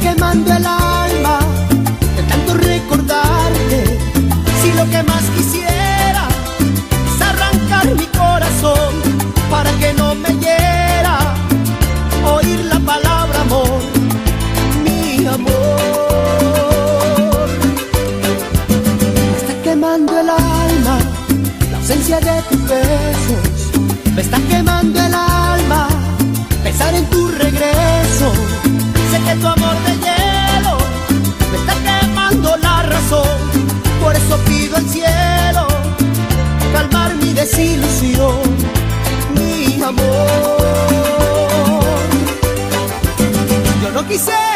quemando el alma de tanto recordarte. Si lo que más quisiera es arrancar mi corazón para que no me hiera oír la palabra amor, mi amor. Me está quemando el alma la ausencia de tus besos. Me está quemando el alma pensar en tu regreso. Sé que tu amor de hielo me está quemando la razón. Por eso pido al cielo calmar mi desilusión, mi amor. Yo no quise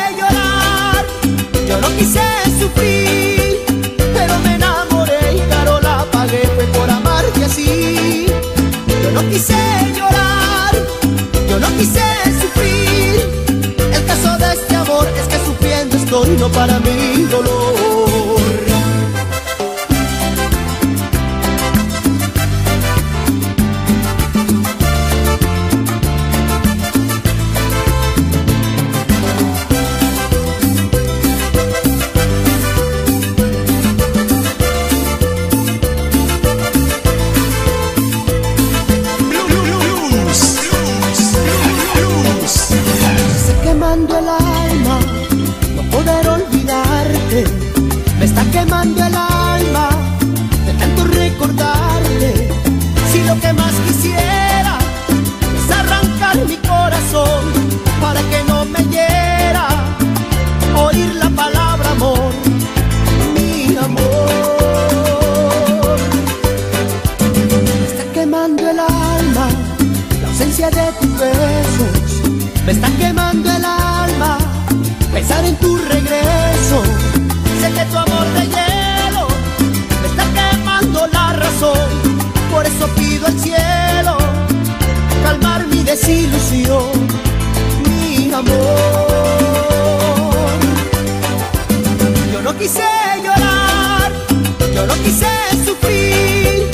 sufriendo estoy, no para mi dolor. Se quemando el poder Me está quemando el alma de tanto recordarte. Si lo que más quisiera es arrancar mi corazón para que no me hiera oír la palabra amor, mi amor. Me está quemando el alma la ausencia de tus besos. Me está quemando el alma pensar en tu regreso. Por eso pido al cielo calmar mi desilusión, mi amor. Yo no quise llorar, yo no quise sufrir,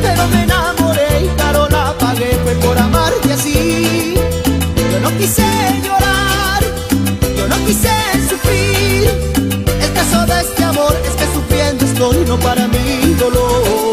pero me enamoré y caro la pagué, fue por amarte así. Yo no quise llorar, yo no quise sufrir, el caso de este amor es que sufriendo estoy, no para mi dolor.